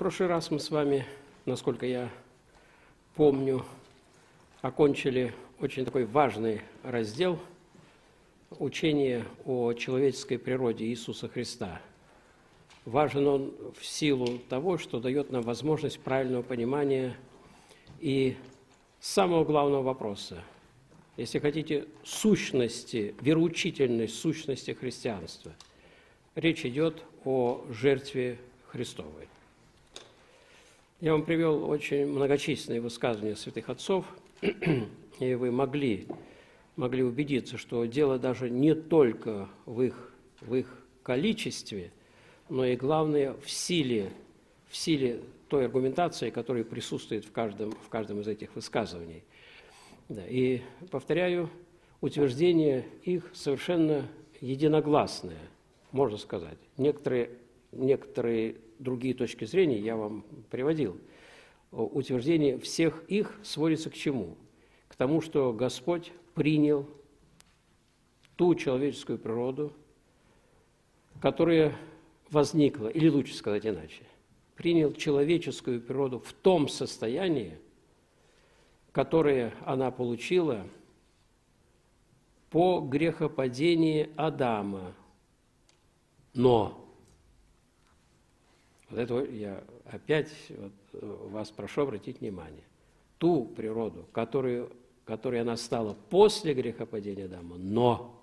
прошлый раз мы с вами, насколько я помню, окончили очень такой важный раздел учения о человеческой природе Иисуса Христа. Важен он в силу того, что дает нам возможность правильного понимания и самого главного вопроса, если хотите, сущности, вероучительной сущности христианства. Речь идет о жертве Христовой. Я вам привел очень многочисленные высказывания святых отцов, и вы могли, могли убедиться, что дело даже не только в их, в их количестве, но и главное в силе, в силе той аргументации, которая присутствует в каждом, в каждом из этих высказываний. Да, и, повторяю, утверждение их совершенно единогласное, можно сказать. Некоторые, некоторые другие точки зрения я вам приводил. Утверждение всех их сводится к чему? К тому, что Господь принял ту человеческую природу, которая возникла, или лучше сказать иначе, принял человеческую природу в том состоянии, которое она получила по грехопадении Адама. Но, вот это я опять вот, вас прошу обратить внимание, ту природу, которую, которой она стала после грехопадения Адама, но.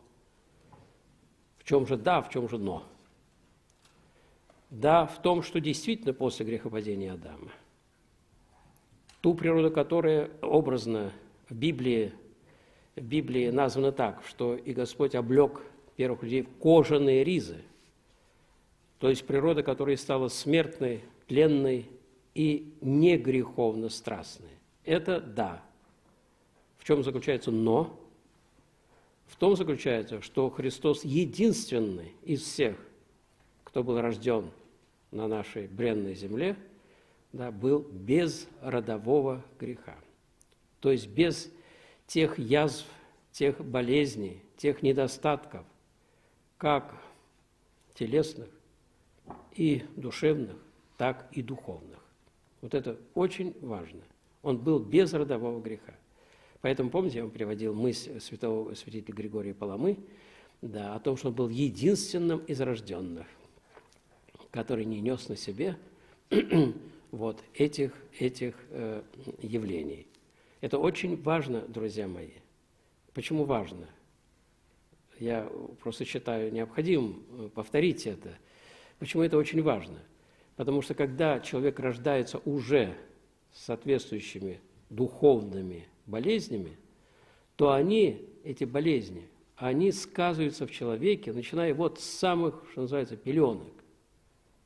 В чем же да, в чем же но? Да, в том, что действительно после грехопадения Адама. Ту природу, которая образно в Библии, в Библии названа так, что и Господь облег первых людей в кожаные ризы, то есть природа, которая стала смертной, тленной и не греховно страстной. Это да. В чем заключается но? В том заключается, что Христос единственный из всех, кто был рожден на нашей бренной земле, да, был без родового греха. То есть без тех язв, тех болезней, тех недостатков, как телесных и душевных, так и духовных. Вот это очень важно. Он был без родового греха. Поэтому, помните, я вам приводил мысль святого святителя Григория Паламы, да, о том, что он был единственным из рожденных, который не нес на себе вот этих, этих э, явлений. Это очень важно, друзья мои. Почему важно? Я просто считаю необходимым э, повторить это. Почему это очень важно? Потому что когда человек рождается уже с соответствующими духовными болезнями, то они, эти болезни, они сказываются в человеке, начиная вот с самых, что называется, пеленок.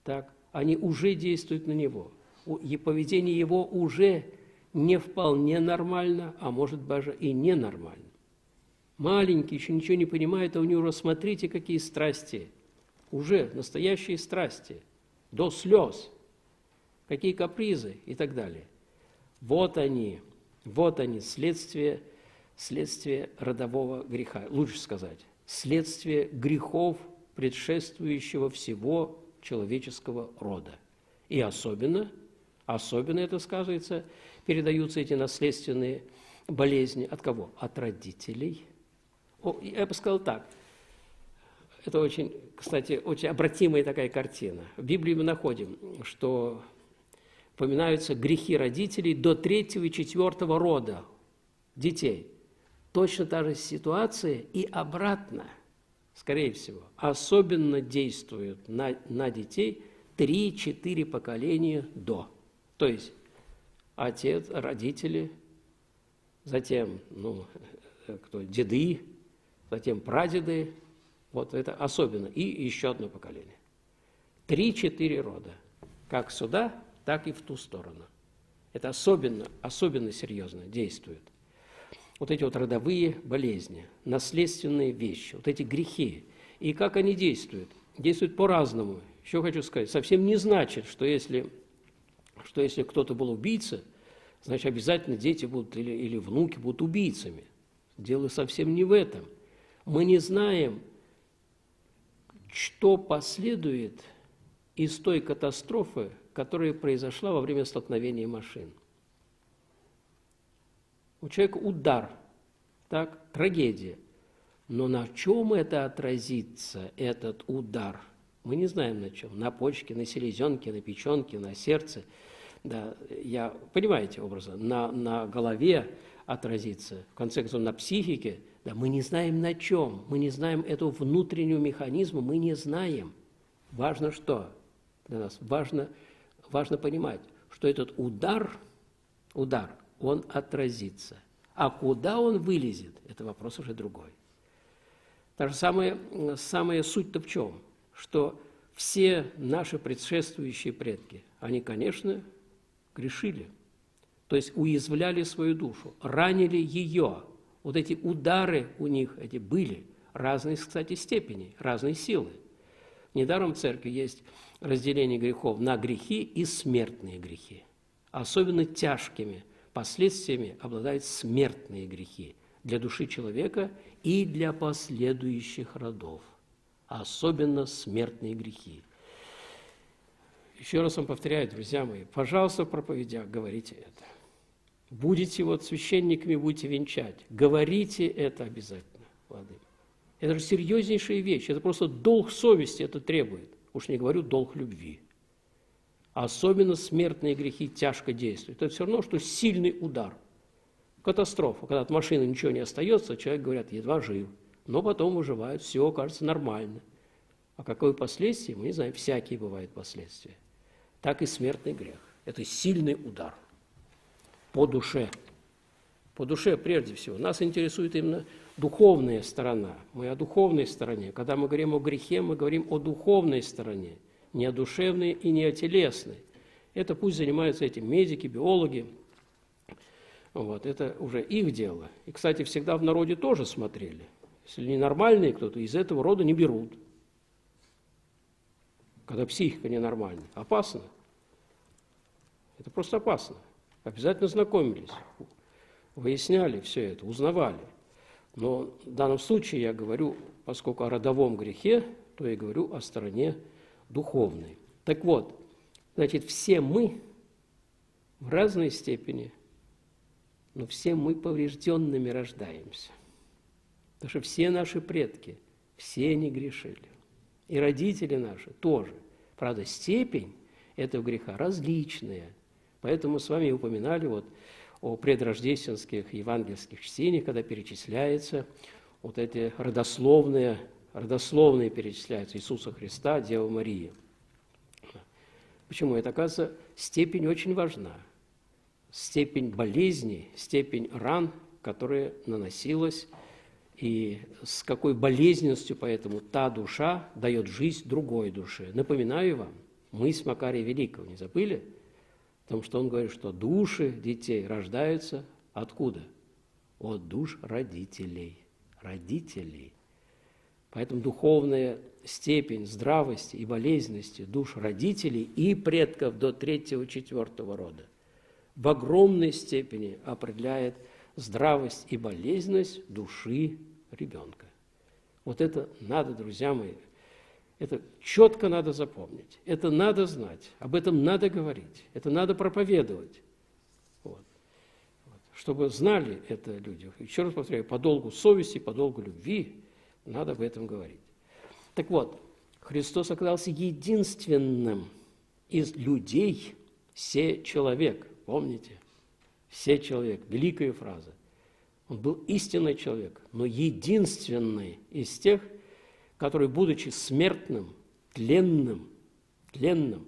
Так, они уже действуют на него. И поведение его уже не вполне нормально, а может даже и ненормально. Маленький, еще ничего не понимает, а у него, смотрите, какие страсти. Уже настоящие страсти – до слез, какие капризы и так далее. Вот они, вот они, следствие, следствие родового греха, лучше сказать, следствие грехов, предшествующего всего человеческого рода. И особенно, особенно это сказывается, передаются эти наследственные болезни от кого? От родителей. О, я бы сказал так – это очень, кстати, очень обратимая такая картина. В Библии мы находим, что упоминаются грехи родителей до третьего и четвертого рода детей. Точно та же ситуация и обратно, скорее всего. Особенно действуют на, на детей 3-4 поколения до. То есть отец, родители, затем ну, кто, деды, затем прадеды, вот это особенно. И еще одно поколение. Три-четыре рода. Как сюда, так и в ту сторону. Это особенно, особенно серьезно действует. Вот эти вот родовые болезни, наследственные вещи, вот эти грехи. И как они действуют? Действуют по-разному. Еще хочу сказать, совсем не значит, что если, что если кто-то был убийца, значит, обязательно дети будут или, или внуки будут убийцами. Дело совсем не в этом. Мы не знаем, что последует из той катастрофы, которая произошла во время столкновения машин. У человека удар, так, трагедия. Но на чем это отразится, этот удар? Мы не знаем на чем. На почке, на селезенке, на печенке, на сердце. Да, я, понимаете образа, на, на голове отразится, в конце концов, на психике. Да, мы не знаем на чем, мы не знаем этого внутреннего механизма, мы не знаем. Важно что? Для нас важно, важно понимать, что этот удар, удар, он отразится. А куда он вылезет, это вопрос уже другой. Та же самая, самая суть-то в чем? Что все наши предшествующие предки, они, конечно, грешили. То есть уязвляли свою душу, ранили ее. Вот эти удары у них эти были разной, кстати, степени, разной силы. Недаром в церкви есть разделение грехов на грехи и смертные грехи. Особенно тяжкими последствиями обладают смертные грехи для души человека и для последующих родов. Особенно смертные грехи. Еще раз вам повторяю, друзья мои, пожалуйста, в проповедях говорите это. Будете вот священниками, будете венчать. Говорите это обязательно, Владыка. Это же серьезнейшая вещь. Это просто долг совести это требует. Уж не говорю долг любви. Особенно смертные грехи тяжко действуют. Это все равно, что сильный удар. Катастрофа. Когда от машины ничего не остается, человек, говорят, едва жив. Но потом выживает, все кажется нормально. А какое последствие, мы не знаем. Всякие бывают последствия так и смертный грех. Это сильный удар по душе. По душе прежде всего. Нас интересует именно духовная сторона. Мы о духовной стороне. Когда мы говорим о грехе, мы говорим о духовной стороне, не о душевной и не о телесной. Это пусть занимаются этим медики, биологи. Вот, это уже их дело. И, кстати, всегда в народе тоже смотрели. Если ненормальные кто-то, из этого рода не берут когда психика ненормальна. Опасно. Это просто опасно. Обязательно знакомились, выясняли все это, узнавали. Но в данном случае я говорю, поскольку о родовом грехе, то я говорю о стороне духовной. Так вот, значит, все мы в разной степени, но все мы поврежденными рождаемся. Потому что все наши предки, все они грешили. И родители наши тоже. Правда, степень этого греха различная. Поэтому мы с вами упоминали вот о предрождественских евангельских чтениях, когда перечисляется вот эти родословные, родословные перечисляются Иисуса Христа, Дева Марии. Почему? Это, оказывается, степень очень важна. Степень болезни, степень ран, которая наносилась и с какой болезненностью поэтому та душа дает жизнь другой душе. Напоминаю вам, мысль Макария Великого, не забыли? О том, что он говорит, что души детей рождаются откуда? От душ родителей. Родителей. Поэтому духовная степень здравости и болезненности душ родителей и предков до третьего-четвертого рода в огромной степени определяет здравость и болезненность души ребенка. Вот это надо, друзья мои, это четко надо запомнить, это надо знать, об этом надо говорить, это надо проповедовать. Вот. Чтобы знали это люди. Еще раз повторяю, по долгу совести, по долгу любви надо об этом говорить. Так вот, Христос оказался единственным из людей, все человек, помните? Все человек, великая фраза. Он был истинный человек, но единственный из тех, который, будучи смертным, тленным, тленным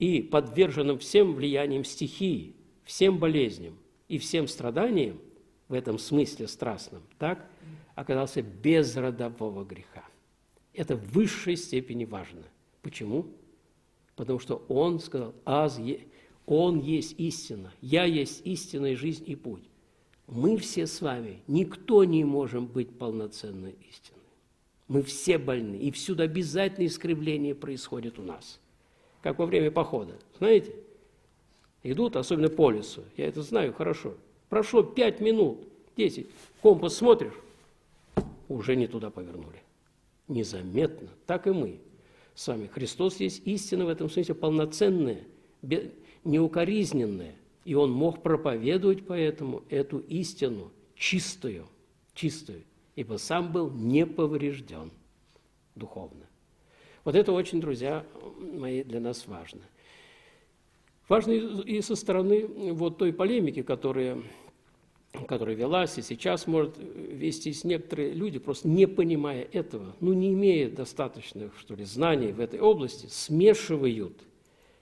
и подверженным всем влияниям стихии, всем болезням и всем страданиям, в этом смысле страстном, так, оказался без родового греха. Это в высшей степени важно. Почему? Потому что он сказал, аз е, он есть истина, я есть истинная жизнь и путь мы все с вами, никто не можем быть полноценной истиной. Мы все больны, и всюду обязательно искривление происходит у нас. Как во время похода. Знаете, идут, особенно по лесу, я это знаю хорошо. Прошло пять минут, десять, компас смотришь, уже не туда повернули. Незаметно, так и мы с вами. Христос есть истина в этом смысле полноценная, неукоризненное. И он мог проповедовать поэтому эту истину чистую, чистую, ибо сам был не поврежден духовно. Вот это очень, друзья мои, для нас важно. Важно и со стороны вот той полемики, которая, которая велась и сейчас может вестись некоторые люди, просто не понимая этого, ну не имея достаточных, что ли, знаний в этой области, смешивают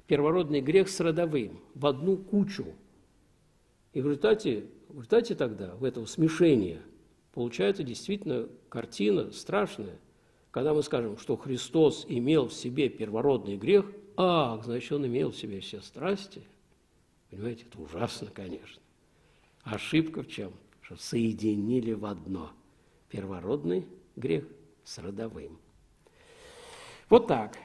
первородный грех с родовым в одну кучу. И в результате, в результате тогда, в этого смешения, получается действительно картина страшная, когда мы скажем, что Христос имел в себе первородный грех, ах, значит, Он имел в себе все страсти. Понимаете, это ужасно, конечно. Ошибка в чем? Что соединили в одно первородный грех с родовым. Вот так.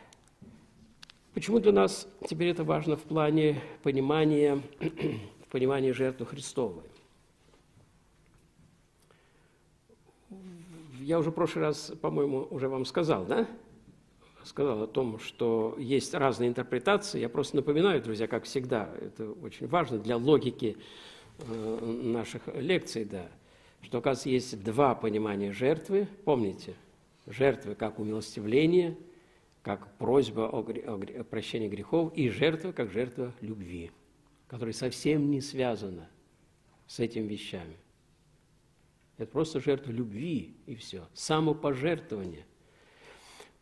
Почему для нас теперь это важно в плане понимания, в понимании жертвы Христовой? Я уже в прошлый раз, по-моему, уже вам сказал, да? Сказал о том, что есть разные интерпретации. Я просто напоминаю, друзья, как всегда, это очень важно для логики э, наших лекций, да, что, оказывается, есть два понимания жертвы. Помните, жертвы как умилостивление, как просьба о, о прощении грехов, и жертва как жертва любви, которая совсем не связана с этими вещами. Это просто жертва любви и все. Самопожертвование.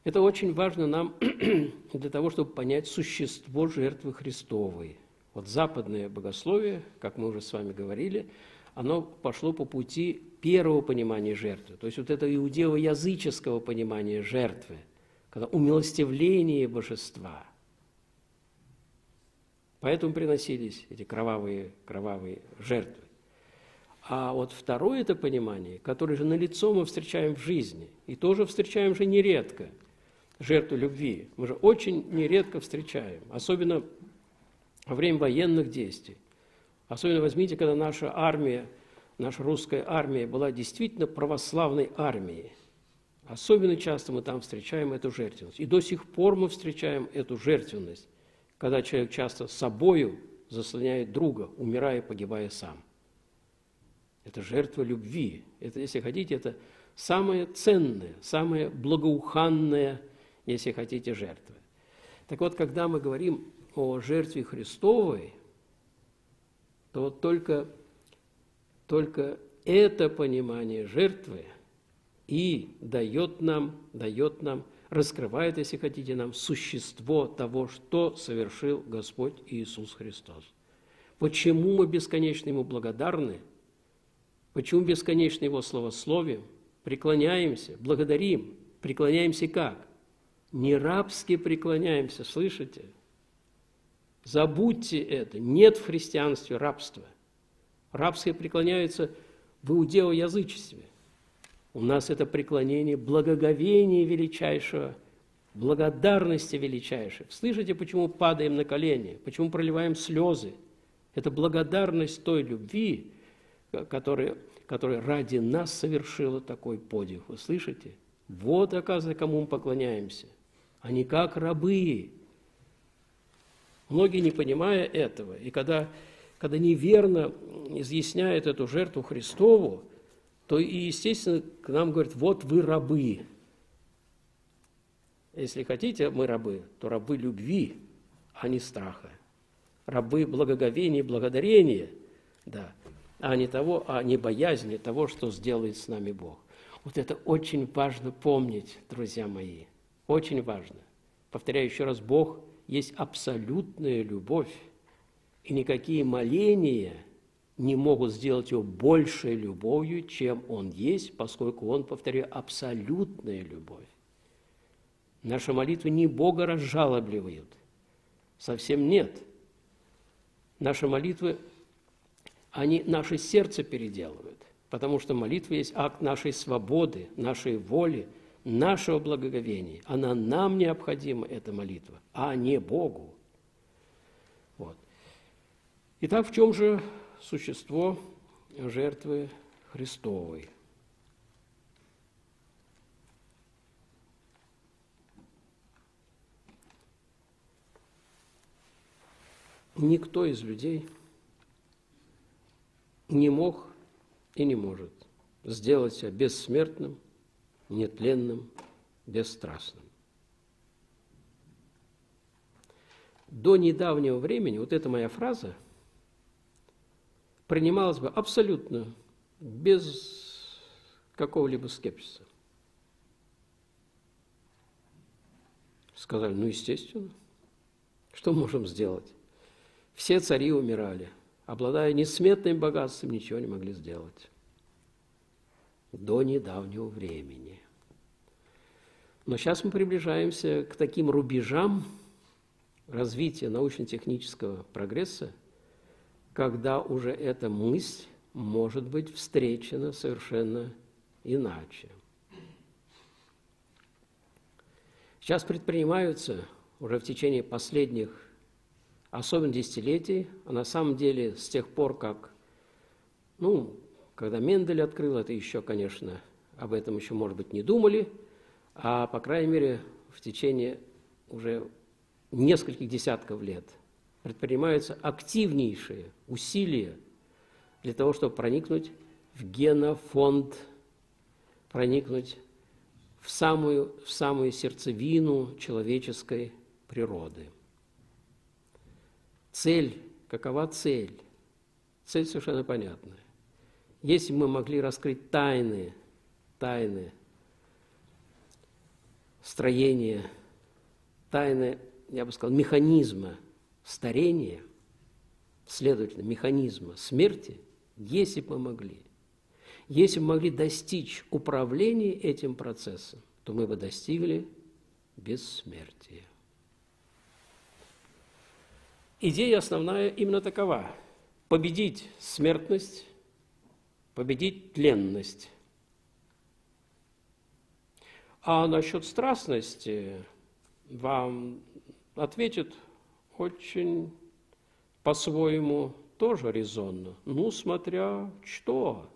Это очень важно нам для того, чтобы понять существо жертвы Христовой. Вот западное богословие, как мы уже с вами говорили, оно пошло по пути первого понимания жертвы. То есть вот это иудео-языческого понимания жертвы, когда умилостивление божества. Поэтому приносились эти кровавые, кровавые жертвы. А вот второе это понимание, которое же налицо мы встречаем в жизни, и тоже встречаем же нередко, жертву любви. Мы же очень нередко встречаем, особенно во время военных действий. Особенно возьмите, когда наша армия, наша русская армия была действительно православной армией. Особенно часто мы там встречаем эту жертвенность. И до сих пор мы встречаем эту жертвенность, когда человек часто собою заслоняет друга, умирая, погибая сам. Это жертва любви. Это, если хотите, это самое ценное, самое благоуханное, если хотите, жертва. Так вот, когда мы говорим о жертве Христовой, то только, только это понимание жертвы и дает нам, дает нам, раскрывает, если хотите, нам существо того, что совершил Господь Иисус Христос. Почему мы бесконечно Ему благодарны – Почему бесконечно Его словословие? Преклоняемся, благодарим. Преклоняемся как? Не рабски преклоняемся, слышите? Забудьте это. Нет в христианстве рабства. Рабское преклоняется в иудеоязычестве. У нас это преклонение благоговения величайшего, благодарности величайшей. Слышите, почему падаем на колени, почему проливаем слезы? Это благодарность той любви, которая которая ради нас совершила такой подвиг. Вы слышите? Вот, оказывается, кому мы поклоняемся, а не как рабы. Многие, не понимая этого, и когда, когда неверно изъясняют эту жертву Христову, то и, естественно, к нам говорят, вот вы рабы. Если хотите, мы рабы, то рабы любви, а не страха. Рабы благоговения и благодарения, да а не того, а не боязни того, что сделает с нами Бог. Вот это очень важно помнить, друзья мои, очень важно. Повторяю еще раз, Бог есть абсолютная любовь, и никакие моления не могут сделать его большей любовью, чем он есть, поскольку он, повторяю, абсолютная любовь. Наши молитвы не Бога разжалобливают, совсем нет. Наши молитвы они наше сердце переделывают, потому что молитва есть акт нашей свободы, нашей воли, нашего благоговения. Она нам необходима, эта молитва, а не Богу. Вот. Итак, в чем же существо жертвы Христовой? никто из людей не мог и не может сделать себя бессмертным, нетленным, бесстрастным. До недавнего времени вот эта моя фраза принималась бы абсолютно без какого-либо скепсиса. Сказали, ну, естественно, что можем сделать? Все цари умирали, обладая несметным богатством, ничего не могли сделать. До недавнего времени. Но сейчас мы приближаемся к таким рубежам развития научно-технического прогресса, когда уже эта мысль может быть встречена совершенно иначе. Сейчас предпринимаются уже в течение последних, особенно десятилетий, а на самом деле с тех пор, как, ну, когда Мендель открыл, это еще, конечно, об этом еще, может быть, не думали, а, по крайней мере, в течение уже нескольких десятков лет предпринимаются активнейшие усилия для того, чтобы проникнуть в генофонд, проникнуть в самую, в самую сердцевину человеческой природы. Цель, какова цель? Цель совершенно понятная. Если мы могли раскрыть тайны, тайны строения, тайны, я бы сказал, механизма старения, следовательно, механизма смерти, если бы мы могли, если бы могли достичь управления этим процессом, то мы бы достигли бессмертия. Идея основная именно такова – победить смертность, победить тленность. А насчет страстности вам ответит очень по-своему тоже резонно. Ну, смотря что.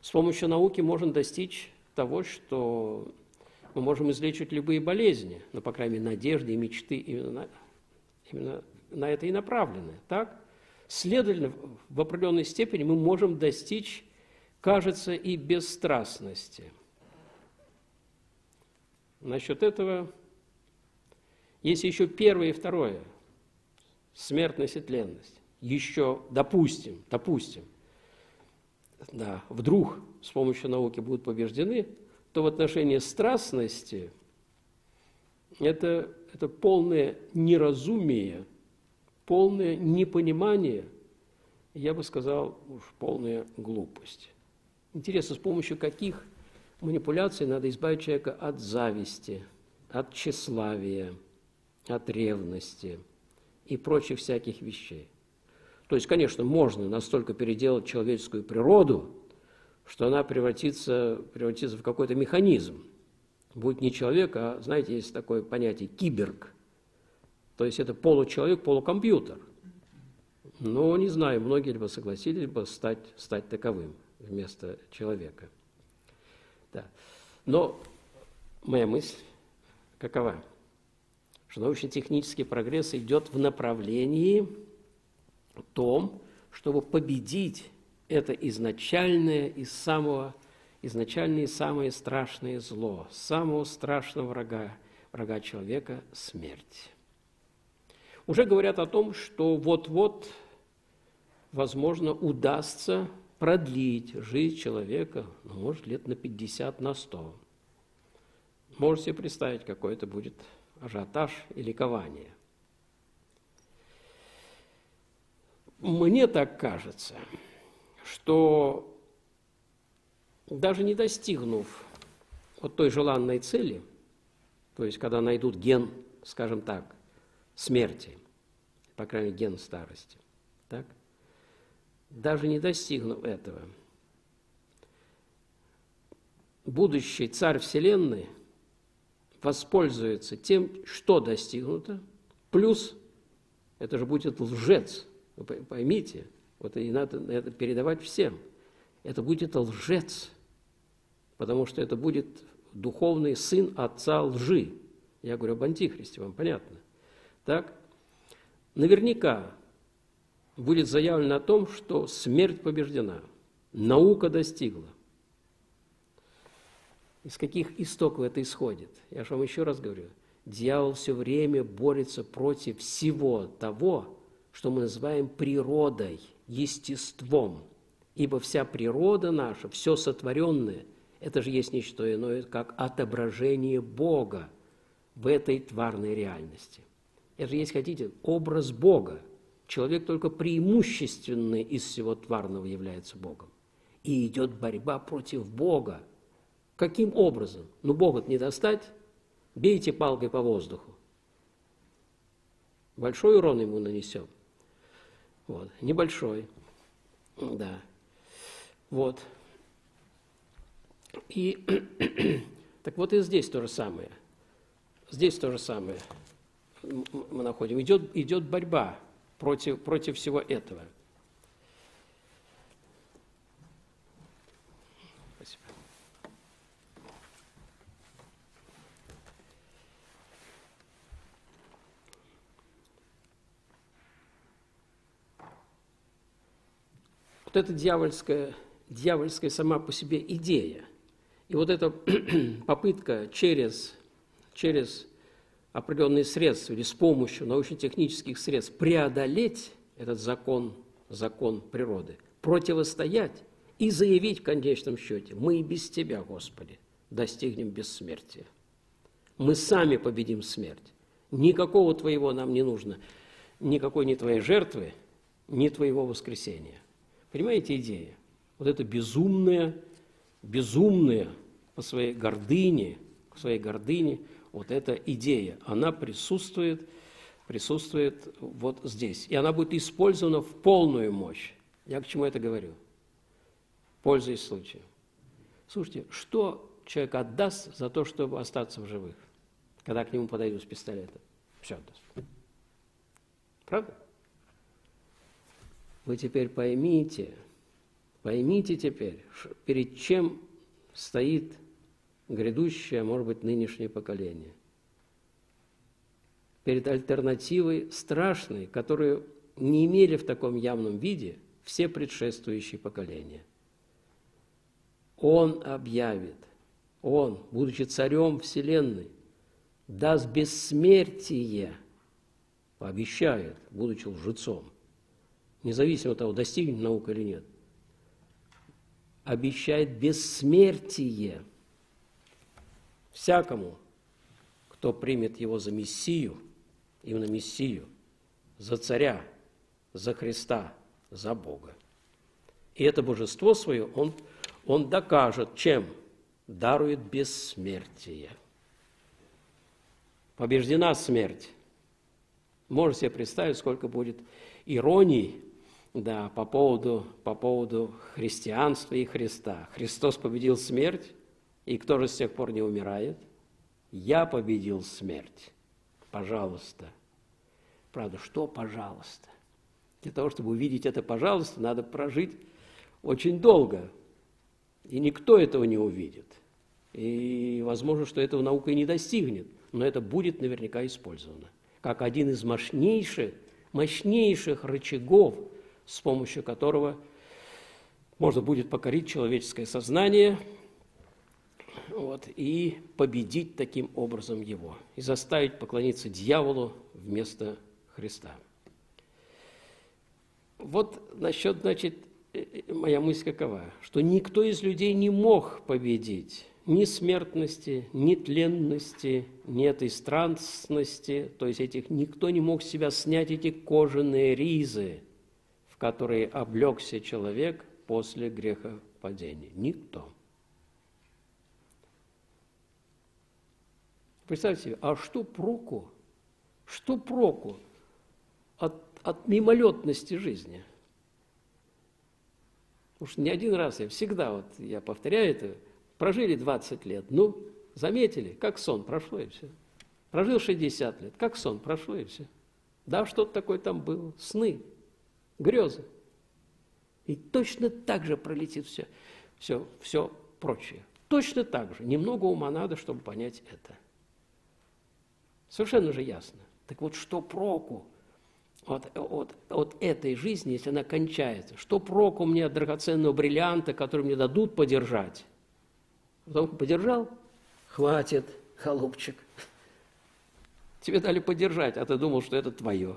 С помощью науки можно достичь того, что мы можем излечивать любые болезни, но, по крайней мере, надежды и мечты именно именно на это и направлены. Так? Следовательно, в определенной степени мы можем достичь, кажется, и бесстрастности. Насчет этого есть еще первое и второе – смертность и тленность. Еще, допустим, допустим – да, вдруг с помощью науки будут побеждены, то в отношении страстности это, это полное неразумие, полное непонимание, я бы сказал, уж полная глупость. Интересно, с помощью каких манипуляций надо избавить человека от зависти, от тщеславия, от ревности и прочих всяких вещей. То есть, конечно, можно настолько переделать человеческую природу, что она превратится, превратится в какой-то механизм. Будет не человек, а, знаете, есть такое понятие киберг. То есть это получеловек, полукомпьютер. Но не знаю, многие бы согласились бы стать, стать таковым вместо человека. Да. Но моя мысль какова? Что научно-технический прогресс идет в направлении том, чтобы победить это изначальное и самого, изначальное и самое страшное зло, самого страшного врага, врага человека – смерть. Уже говорят о том, что вот-вот, возможно, удастся продлить жизнь человека, ну, может, лет на 50, на 100. Можете себе представить, какой это будет ажиотаж и ликование. Мне так кажется, что даже не достигнув вот той желанной цели, то есть когда найдут ген, скажем так, смерти, по крайней мере, ген старости, так? даже не достигнув этого, будущий царь Вселенной воспользуется тем, что достигнуто, плюс это же будет лжец – вы поймите, вот и надо это передавать всем. Это будет лжец, потому что это будет духовный сын отца лжи. Я говорю об антихристе, вам понятно? Так? Наверняка будет заявлено о том, что смерть побеждена, наука достигла. Из каких истоков это исходит? Я же вам еще раз говорю, дьявол все время борется против всего того, что мы называем природой, естеством. Ибо вся природа наша, все сотворенное, это же есть ничто иное, как отображение Бога в этой тварной реальности. Это есть, хотите, образ Бога. Человек только преимущественный из всего тварного является Богом. И идет борьба против Бога. Каким образом? Ну, Бога не достать, бейте палкой по воздуху. Большой урон ему нанесем. Вот, небольшой. Да. Вот. И так вот и здесь то же самое. Здесь то же самое мы находим. Идет, идет борьба против, против всего этого. Спасибо. Вот эта дьявольская, дьявольская сама по себе идея. И вот эта попытка через, через определенные средства или с помощью научно-технических средств преодолеть этот закон, закон природы, противостоять и заявить в конечном счете, мы и без Тебя, Господи, достигнем бессмертия. Мы сами победим смерть. Никакого Твоего нам не нужно, никакой ни Твоей жертвы, ни Твоего воскресения. Понимаете идея? Вот это безумное, безумное по своей гордыне, по своей гордыне – вот эта идея, она присутствует, присутствует вот здесь. И она будет использована в полную мощь. Я к чему это говорю? Пользуясь случаем. Слушайте, что человек отдаст за то, чтобы остаться в живых, когда к нему подойдут с пистолетом? Все отдаст. Правда? Вы теперь поймите, поймите теперь, перед чем стоит грядущее, может быть, нынешнее поколение. Перед альтернативой страшной, которую не имели в таком явном виде все предшествующие поколения. Он объявит, Он, будучи царем Вселенной, даст бессмертие, пообещает, будучи лжецом, независимо от того, достигнет наука или нет, обещает бессмертие – всякому, кто примет его за Мессию, именно Мессию, за царя, за Христа, за Бога. И это божество свое он, он докажет, чем? Дарует бессмертие. Побеждена смерть. Можете себе представить, сколько будет ироний да, по, поводу, по поводу христианства и Христа. Христос победил смерть, и кто же с тех пор не умирает? Я победил смерть. Пожалуйста. Правда, что пожалуйста? Для того, чтобы увидеть это пожалуйста, надо прожить очень долго. И никто этого не увидит. И возможно, что этого наука и не достигнет. Но это будет наверняка использовано. Как один из мощнейших, мощнейших рычагов, с помощью которого можно будет покорить человеческое сознание – вот, и победить таким образом его, и заставить поклониться дьяволу вместо Христа. Вот насчет, значит, э, э, моя мысль какова, что никто из людей не мог победить ни смертности, ни тленности, ни этой странственности, то есть этих никто не мог с себя снять эти кожаные ризы, в которые облегся человек после грехопадения. Никто. Представьте себе, а что проку? Что проку от, от мимолетности жизни? Уж не один раз, я всегда, вот я повторяю это, прожили 20 лет, ну, заметили, как сон, прошло и все. Прожил 60 лет, как сон, прошло и все. Да, что-то такое там было, сны, грезы. И точно так же пролетит все, все, все прочее. Точно так же. Немного ума надо, чтобы понять это. Совершенно же ясно. Так вот, что проку от, от, от этой жизни, если она кончается, что проку мне от драгоценного бриллианта, который мне дадут подержать? Подержал, хватит, голубчик. Тебе дали подержать, а ты думал, что это твое.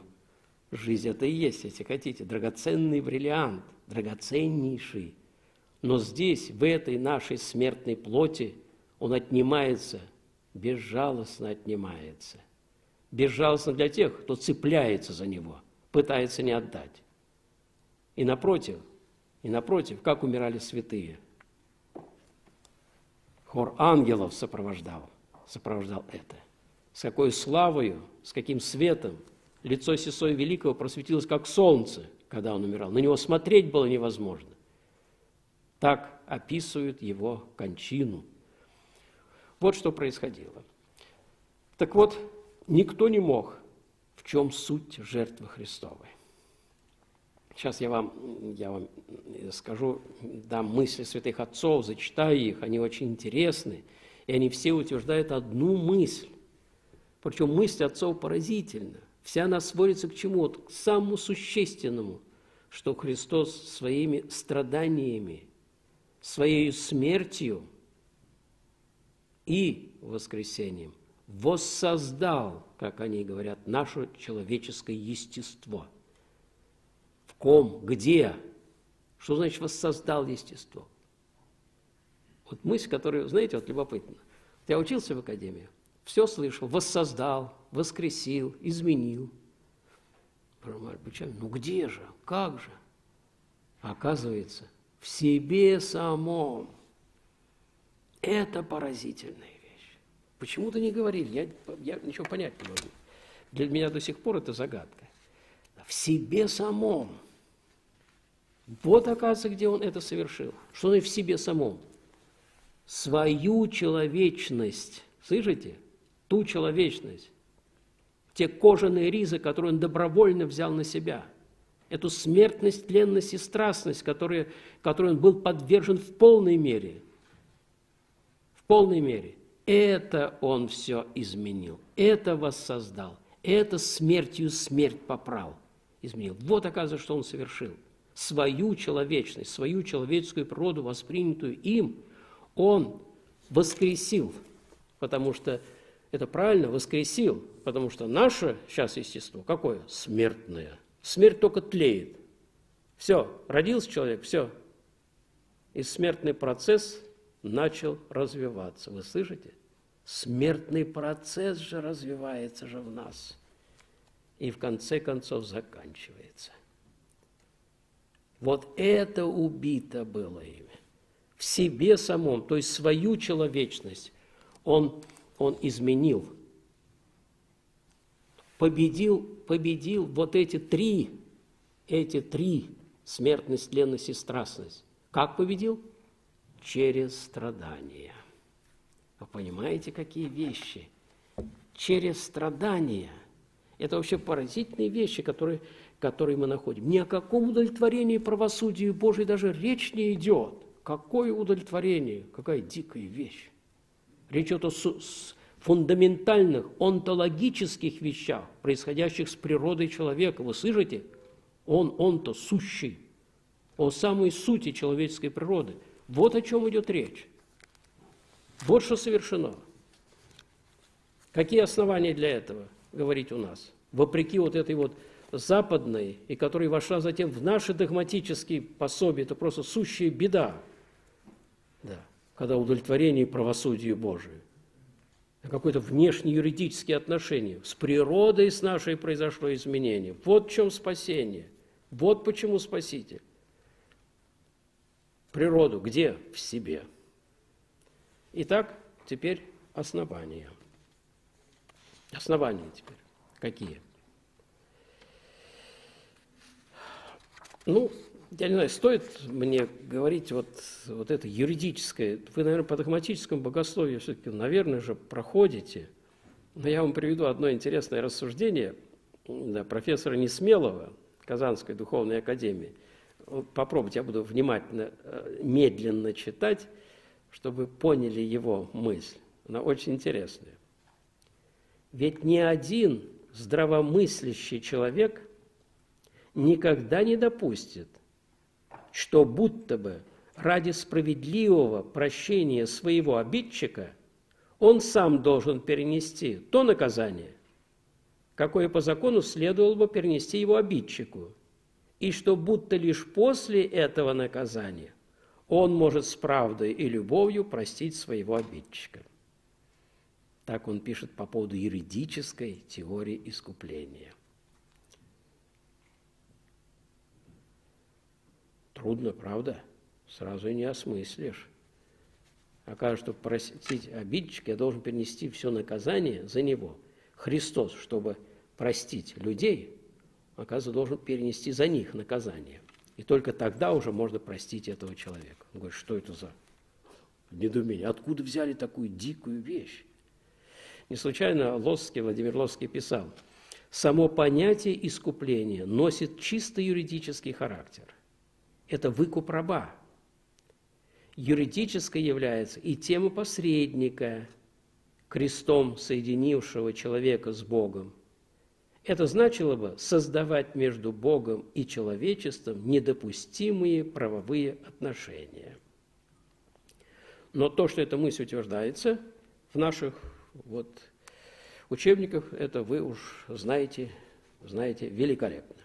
Жизнь это и есть, если хотите, драгоценный бриллиант, драгоценнейший. Но здесь, в этой нашей смертной плоти, он отнимается, безжалостно отнимается. Безжалостно для тех, кто цепляется за него, пытается не отдать. И напротив, и напротив, как умирали святые. Хор ангелов сопровождал, сопровождал это. С какой славою, с каким светом лицо Сесой Великого просветилось, как солнце, когда он умирал. На него смотреть было невозможно. Так описывают его кончину. Вот что происходило. Так вот, никто не мог, в чем суть жертвы Христовой. Сейчас я вам, я вам скажу, дам мысли святых отцов, зачитаю их, они очень интересны, и они все утверждают одну мысль. Причем мысль отцов поразительна. Вся она сводится к чему? Вот к самому существенному, что Христос своими страданиями своей смертью и воскресением воссоздал, как они говорят, наше человеческое естество. В ком, где? Что значит воссоздал естество? Вот мысль, которую, знаете, вот любопытно. Я учился в академии, все слышал, воссоздал, воскресил, изменил. Ну где же, как же? Оказывается – в себе самом. Это поразительная вещь. Почему-то не говорили, я, я ничего понять не могу. Для меня до сих пор это загадка. В себе самом. Вот, оказывается, где он это совершил. Что он и в себе самом. Свою человечность. Слышите? Ту человечность. Те кожаные ризы, которые он добровольно взял на себя – эту смертность, тленность и страстность, которой, которой он был подвержен в полной мере. Полной мере. Это он все изменил, это воссоздал, это смертью смерть поправ, изменил. Вот, оказывается, что он совершил. Свою человечность, свою человеческую природу, воспринятую им, он воскресил, потому что это правильно, воскресил, потому что наше сейчас естество какое? Смертное. Смерть только тлеет. Все, родился человек, все. И смертный процесс начал развиваться. Вы слышите? Смертный процесс же развивается же в нас. И в конце концов заканчивается. Вот это убито было ими. В себе самом, то есть свою человечность он, он изменил – победил, победил вот эти три, эти три смертность, ленность и страстность. Как победил? Через страдания. Вы понимаете, какие вещи? Через страдания. Это вообще поразительные вещи, которые, которые мы находим. Ни о каком удовлетворении правосудию Божьей даже речь не идет. Какое удовлетворение? Какая дикая вещь. Речь идет о фундаментальных онтологических вещах, происходящих с природой человека. Вы слышите? Он, он-то сущий, о самой сути человеческой природы. Вот о чем идет речь. Вот что совершено. Какие основания для этого говорить у нас? Вопреки вот этой вот западной, и которая вошла затем в наши догматические пособия, это просто сущая беда, да, когда удовлетворение правосудию Божию какое-то внешние юридические отношения. С природой с нашей произошло изменение. Вот в чем спасение. Вот почему Спаситель. Природу где? В себе. Итак, теперь основания. Основания теперь какие? Ну, я не знаю, стоит мне говорить вот, вот это юридическое, вы, наверное, по догматическому богословию все-таки, наверное же, проходите, но я вам приведу одно интересное рассуждение да, профессора Несмелого Казанской духовной академии. Попробуйте, я буду внимательно, э, медленно читать, чтобы поняли его мысль. Она очень интересная. Ведь ни один здравомыслящий человек никогда не допустит, что будто бы ради справедливого прощения своего обидчика он сам должен перенести то наказание, какое по закону следовало бы перенести его обидчику, и что будто лишь после этого наказания он может с правдой и любовью простить своего обидчика. Так он пишет по поводу юридической теории искупления. Трудно, правда? Сразу и не осмыслишь. Окажется, что простить обидчика, я должен перенести все наказание за него. Христос, чтобы простить людей, оказывается, должен перенести за них наказание. И только тогда уже можно простить этого человека. Он говорит, что это за недоумение? Откуда взяли такую дикую вещь? Не случайно Лосский, Владимир Лосский писал, само понятие искупления носит чисто юридический характер. Это выкуп раба. Юридическое является и тема посредника, крестом соединившего человека с Богом. Это значило бы создавать между Богом и человечеством недопустимые правовые отношения. Но то, что эта мысль утверждается в наших вот учебниках, это вы уж знаете, знаете великолепно.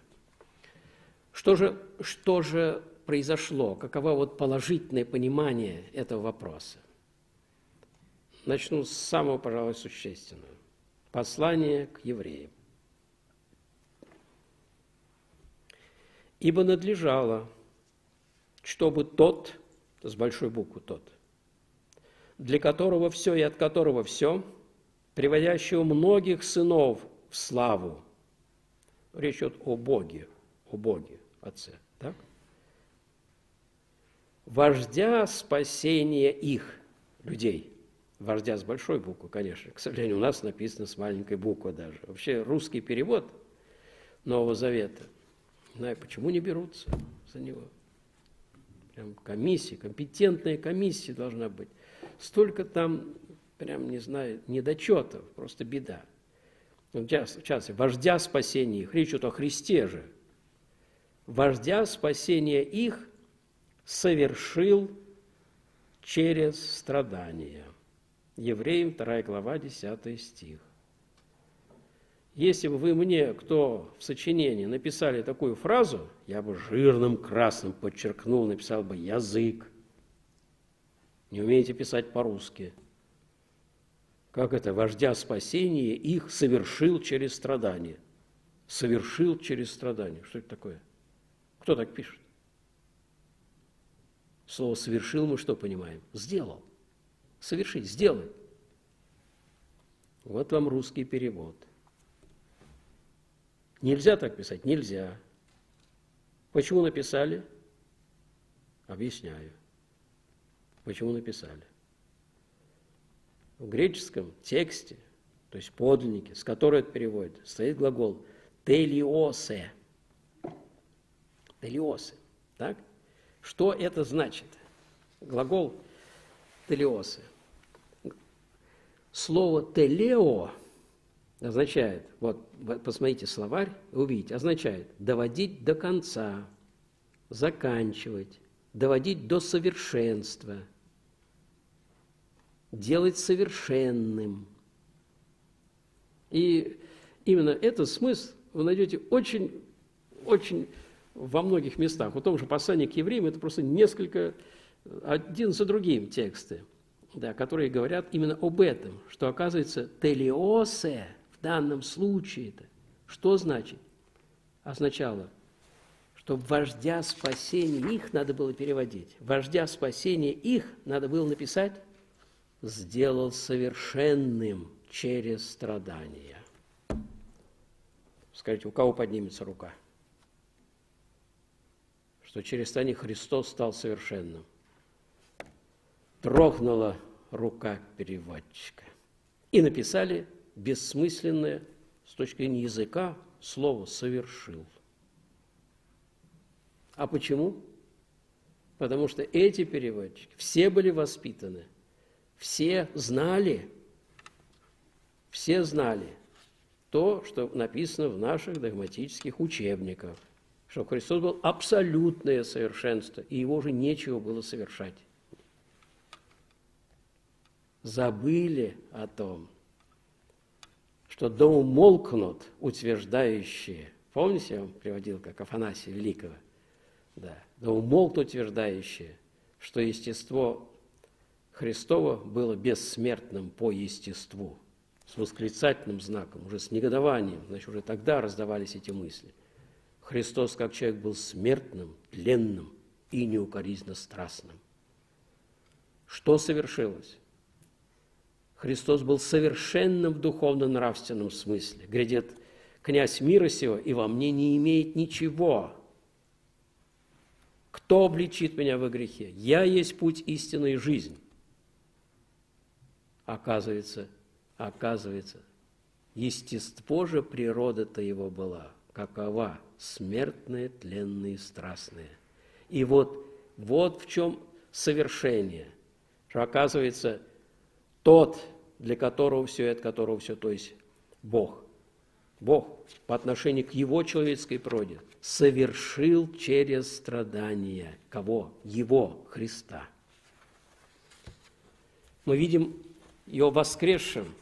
Что же, что же произошло? Каково вот положительное понимание этого вопроса? Начну с самого, пожалуй, существенного. Послание к евреям. Ибо надлежало, чтобы тот, с большой буквы тот, для которого все и от которого все – приводящего многих сынов в славу. Речь идет о Боге, о Боге, Отце. Так? Вождя спасения их, людей. Вождя с большой буквы, конечно. К сожалению, у нас написано с маленькой буквы даже. Вообще русский перевод Нового Завета. Знаю, почему не берутся за него. Прям комиссия, компетентная комиссия должна быть. Столько там прям, не знаю, недочетов, просто беда. В частности, вождя спасения их, речь идет о Христе же. Вождя спасения их совершил через страдания. Евреям 2 глава, 10 стих. Если бы вы мне, кто в сочинении, написали такую фразу, я бы жирным красным подчеркнул, написал бы «язык». Не умеете писать по-русски – как это, вождя спасения их совершил через страдания. Совершил через страдания. Что это такое? Кто так пишет? Слово «совершил» мы что понимаем? Сделал. Совершить, сделать. Вот вам русский перевод. Нельзя так писать? Нельзя. Почему написали? Объясняю. Почему написали? в греческом тексте, то есть подлиннике, с которой это переводит, стоит глагол «телиосе». «Телиосе». Так? Что это значит? Глагол «телиосе». Слово «телео» означает, вот посмотрите словарь, увидите, означает доводить до конца, заканчивать, доводить до совершенства – делать совершенным. И именно этот смысл вы найдете очень, очень во многих местах. В том же послании к евреям это просто несколько, один за другим тексты, да, которые говорят именно об этом, что оказывается телиосе в данном случае это что значит? Означало, что вождя спасения их надо было переводить. Вождя спасения их надо было написать сделал совершенным через страдания. Скажите, у кого поднимется рука? Что через страдания Христос стал совершенным. Трогнула рука переводчика. И написали бессмысленное с точки зрения языка слово «совершил». А почему? Потому что эти переводчики все были воспитаны – все знали, все знали то, что написано в наших догматических учебниках. что Христос был абсолютное совершенство, и его уже нечего было совершать. Забыли о том, что да умолкнут утверждающие. Помните, я вам приводил, как Афанасия Великого? Да, да умолкнут утверждающие, что естество Христово было бессмертным по естеству, с восклицательным знаком, уже с негодованием, значит, уже тогда раздавались эти мысли. Христос, как человек, был смертным, тленным и неукоризненно страстным. Что совершилось? Христос был совершенным в духовно-нравственном смысле. Грядет князь мира сего, и во мне не имеет ничего. Кто обличит меня во грехе? Я есть путь истины и жизнь. Оказывается, оказывается, естество же природа-то его была, какова? Смертная, тленная и страстная. И вот, вот в чем совершение, что оказывается, тот, для которого все, от которого все, то есть Бог, Бог по отношению к его человеческой природе совершил через страдания кого? Его, Христа. Мы видим его воскресшим.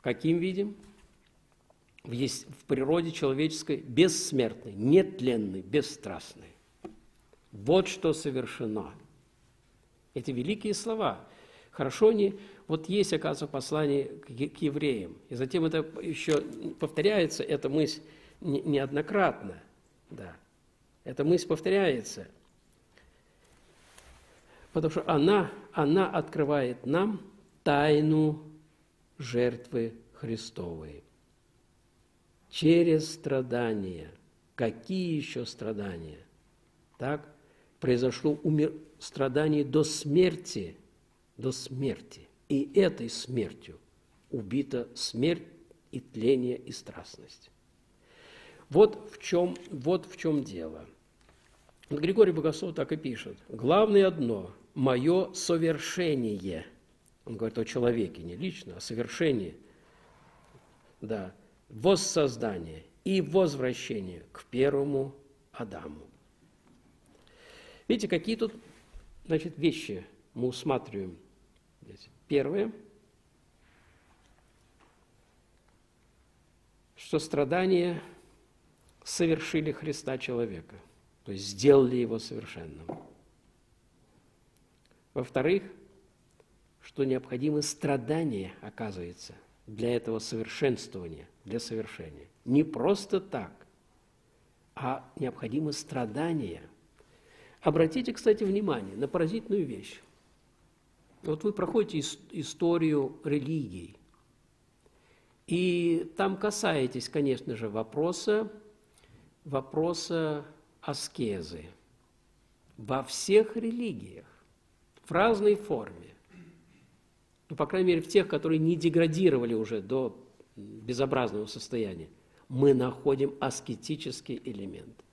Каким видим? В, есть, в природе человеческой бессмертной, нетленной, бесстрастной. Вот что совершено. Эти великие слова. Хорошо они, вот есть, оказывается, послание к, евреям. И затем это еще повторяется, эта мысль неоднократно. Да. Эта мысль повторяется. Потому что она, она открывает нам – тайну жертвы Христовой. Через страдания. Какие еще страдания? Так, произошло умер... страдание до смерти, до смерти. И этой смертью убита смерть и тление и страстность. Вот в чем, вот в чем дело. Григорий Богослов так и пишет. Главное одно – мое совершение – он говорит о человеке, не лично, а совершении. Да, воссоздание и возвращение к первому Адаму. Видите, какие тут значит, вещи мы усматриваем здесь. Первое, что страдания совершили Христа человека, то есть сделали его совершенным. Во-вторых, что необходимы страдания, оказывается, для этого совершенствования, для совершения. Не просто так, а необходимы страдания. Обратите, кстати, внимание на поразительную вещь. Вот вы проходите историю религий, и там касаетесь, конечно же, вопроса, вопроса аскезы. Во всех религиях, в разной форме. Ну, по крайней мере, в тех, которые не деградировали уже до безобразного состояния, мы находим аскетический элемент.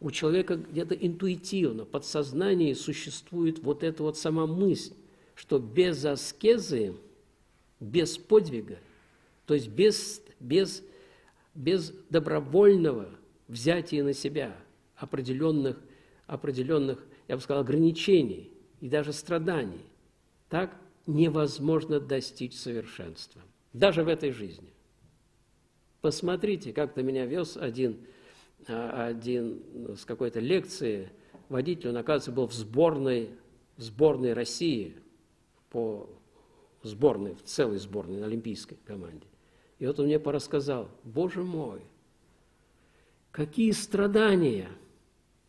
У человека где-то интуитивно, подсознании существует вот эта вот сама мысль, что без аскезы, без подвига, то есть без, без, без добровольного взятия на себя определенных, определенных, я бы сказал, ограничений и даже страданий, так невозможно достичь совершенства. Даже в этой жизни. Посмотрите, как-то меня вез один, а, один с какой-то лекции водитель, он, оказывается, был в сборной, в сборной России, по сборной, в целой сборной, на олимпийской команде. И вот он мне порассказал, боже мой, какие страдания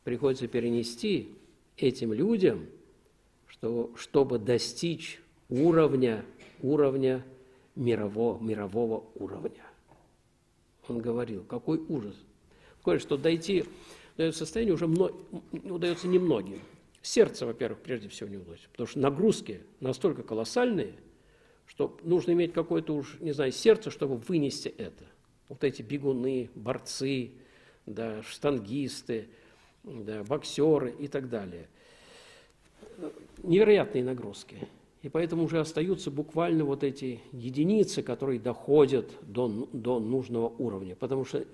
приходится перенести этим людям, что, чтобы достичь уровня, уровня мирового, мирового уровня. Он говорил, какой ужас. Такое, что дойти до этого состояния уже мно, удается немногим. Сердце, во-первых, прежде всего не удается, потому что нагрузки настолько колоссальные, что нужно иметь какое-то уж, не знаю, сердце, чтобы вынести это. Вот эти бегуны, борцы, да, штангисты, да, боксеры и так далее. Невероятные нагрузки. И поэтому уже остаются буквально вот эти единицы, которые доходят до, до нужного уровня. Потому что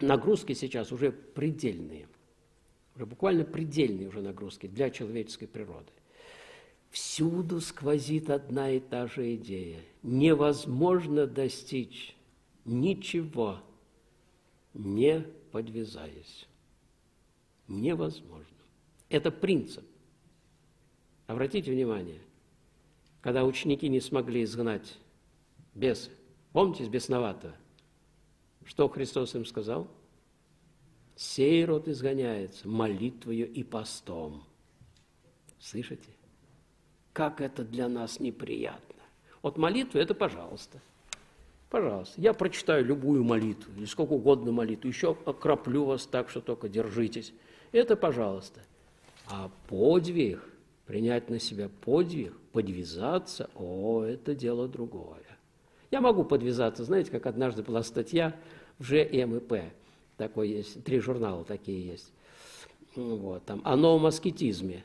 нагрузки сейчас уже предельные, уже буквально предельные уже нагрузки для человеческой природы. Всюду сквозит одна и та же идея. Невозможно достичь ничего, не подвязаясь. Невозможно. Это принцип. Обратите внимание, когда ученики не смогли изгнать беса, помните с бесноватого, что Христос им сказал? Сей род изгоняется молитвою и постом. Слышите? Как это для нас неприятно. Вот молитва – это пожалуйста. Пожалуйста, я прочитаю любую молитву, или сколько угодно молитву, еще окроплю вас так, что только держитесь. Это пожалуйста. А подвиг, принять на себя подвиг, подвязаться, о, это дело другое. Я могу подвязаться, знаете, как однажды была статья в ЖМП, такой есть, три журнала такие есть, вот, там, о новом аскетизме.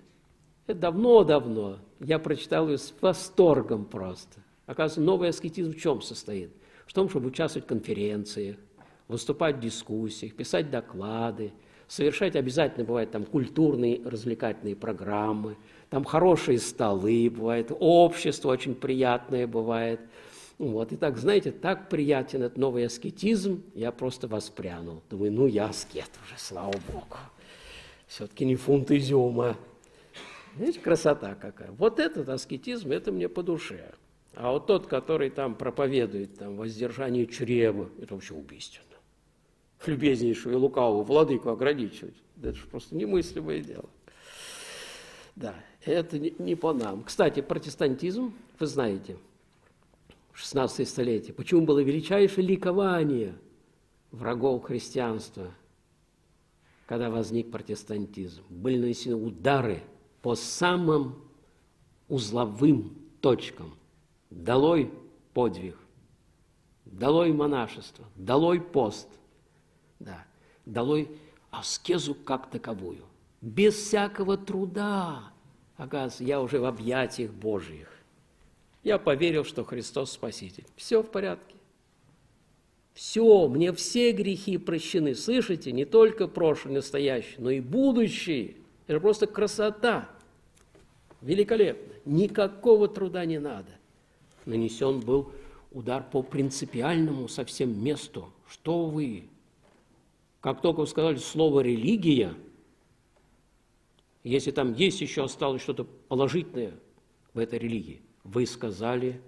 Это давно-давно, я прочитал ее с восторгом просто. Оказывается, новый аскетизм в чем состоит? В том, чтобы участвовать в конференциях, выступать в дискуссиях, писать доклады, совершать обязательно бывают там культурные развлекательные программы, там хорошие столы бывают, общество очень приятное бывает. Вот, и так, знаете, так приятен этот новый аскетизм, я просто воспрянул. Думаю, ну я аскет уже, слава Богу. Все-таки не фунт изюма. Видите, красота какая. Вот этот аскетизм, это мне по душе. А вот тот, который там проповедует там, воздержание чрева, это вообще убийственно. Любезнейшую и лукавую владыку ограничивать. Это же просто немыслимое дело. Да, это не, не по нам. Кстати, протестантизм, вы знаете, в 16 столетие, почему было величайшее ликование врагов христианства, когда возник протестантизм. Были нанесены удары по самым узловым точкам – долой подвиг, долой монашество, долой пост, да, долой аскезу как таковую, без всякого труда. Оказывается, я уже в объятиях Божьих. Я поверил, что Христос Спаситель. Все в порядке. Все, мне все грехи прощены. Слышите, не только прошлый, настоящий, но и будущий. Это просто красота. Великолепно. Никакого труда не надо нанесен был удар по принципиальному совсем месту. Что вы? Как только вы сказали слово «религия», если там есть еще осталось что-то положительное в этой религии, вы сказали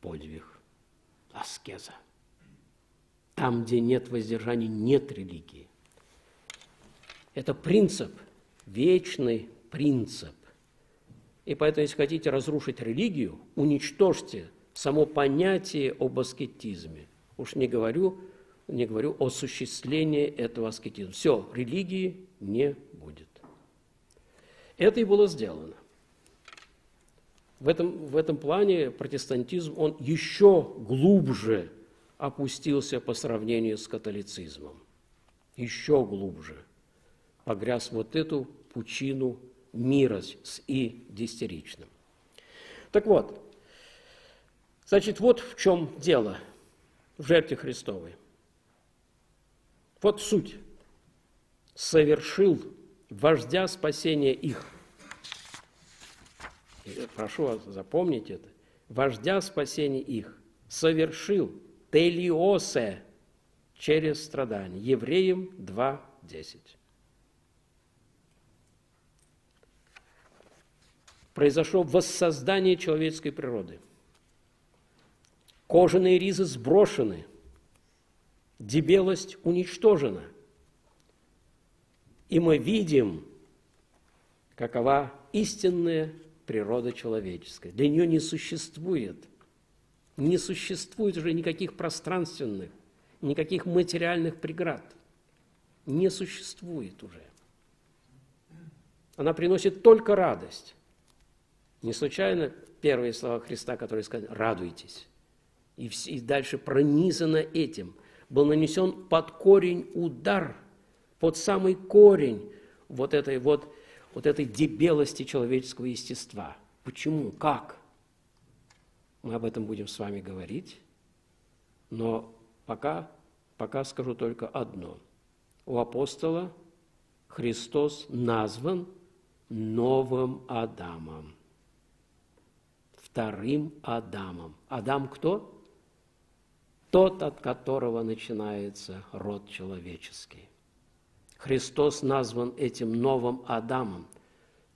подвиг, аскеза. Там, где нет воздержания, нет религии. Это принцип, вечный принцип. И поэтому, если хотите разрушить религию, уничтожьте само понятие об аскетизме. Уж не говорю, не говорю о осуществлении этого аскетизма. Все, религии не будет. Это и было сделано. В этом, в этом плане протестантизм, он еще глубже опустился по сравнению с католицизмом. Еще глубже. Погряз вот эту пучину мира с и дистеричным. Так вот, Значит, вот в чем дело в жертве Христовой. Вот суть. Совершил вождя спасения их. Прошу вас запомнить это. Вождя спасения их совершил телиосе через страдания. Евреям 2.10. Произошло воссоздание человеческой природы – Кожаные ризы сброшены, дебелость уничтожена. И мы видим, какова истинная природа человеческая. Для нее не существует, не существует уже никаких пространственных, никаких материальных преград. Не существует уже. Она приносит только радость. Не случайно первые слова Христа, которые сказали «радуйтесь» и, и дальше пронизано этим. Был нанесен под корень удар, под самый корень вот этой вот, вот этой дебелости человеческого естества. Почему? Как? Мы об этом будем с вами говорить, но пока, пока скажу только одно. у апостола Христос назван новым Адамом, вторым Адамом. Адам кто? Тот, от которого начинается род человеческий. Христос назван этим новым Адамом,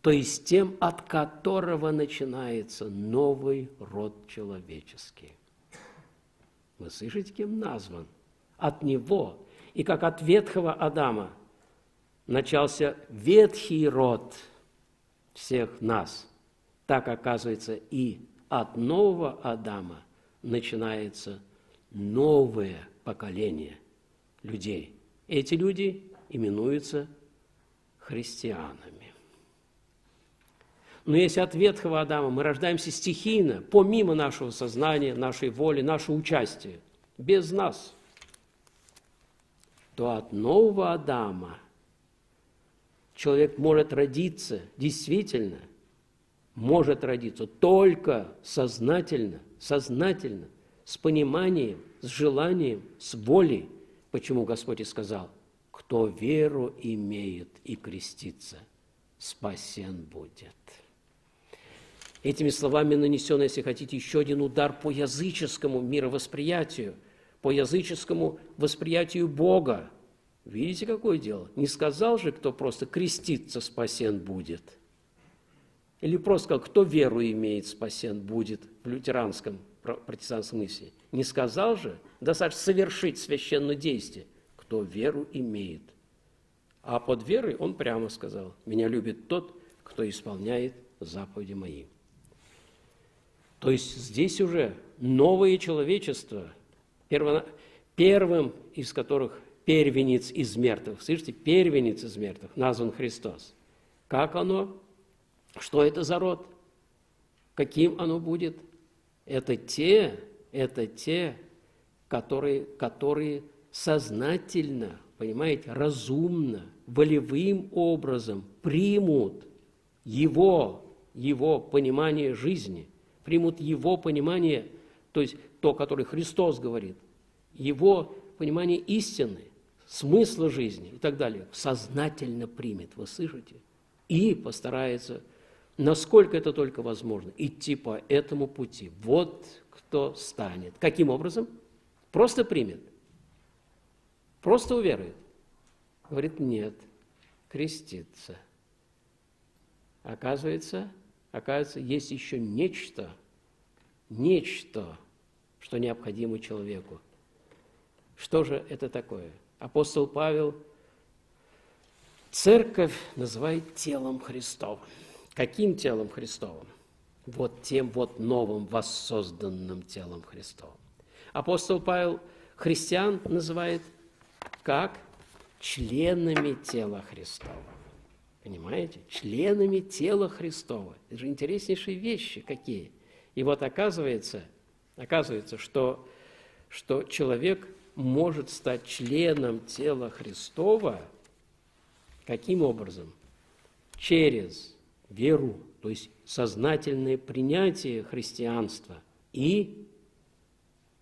то есть тем, от которого начинается новый род человеческий. Вы слышите, кем назван? От него. И как от ветхого Адама начался ветхий род всех нас, так, оказывается, и от нового Адама начинается новое поколение людей. Эти люди именуются христианами. Но если от ветхого Адама мы рождаемся стихийно, помимо нашего сознания, нашей воли, нашего участия, без нас, то от нового Адама человек может родиться, действительно, может родиться только сознательно, сознательно, с пониманием, с желанием, с волей. Почему Господь и сказал, кто веру имеет и крестится, спасен будет. Этими словами нанесен, если хотите, еще один удар по языческому мировосприятию, по языческому восприятию Бога. Видите, какое дело? Не сказал же, кто просто крестится, спасен будет. Или просто сказал, кто веру имеет, спасен будет в лютеранском протестантском смысле. Не сказал же, достаточно совершить священное действие, кто веру имеет. А под верой он прямо сказал, меня любит тот, кто исполняет заповеди мои. То есть здесь уже новое человечество, первым из которых первенец из мертвых. Слышите, первенец из мертвых назван Христос. Как оно? Что это за род? Каким оно будет? Это те, это те, которые, которые сознательно, понимаете, разумно, волевым образом примут его, его понимание жизни – примут его понимание, то есть то, которое Христос говорит, его понимание истины, смысла жизни и так далее, сознательно примет, вы слышите? И постарается, насколько это только возможно, идти по этому пути. Вот кто станет. Каким образом? Просто примет. Просто уверует. Говорит, нет, креститься. Оказывается, оказывается, есть еще нечто, нечто, что необходимо человеку. Что же это такое? Апостол Павел церковь называет телом Христовым. Каким телом Христовым? Вот тем вот новым воссозданным телом Христовым. Апостол Павел христиан называет как членами тела Христова. Понимаете? Членами тела Христова. Это же интереснейшие вещи какие. И вот оказывается, оказывается что, что человек может стать членом тела Христова каким образом? Через веру, то есть сознательное принятие христианства и